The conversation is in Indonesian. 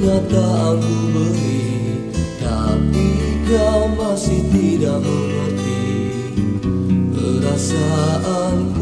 Ingatkah aku beri Tapi kau masih tidak mengerti Perasaanku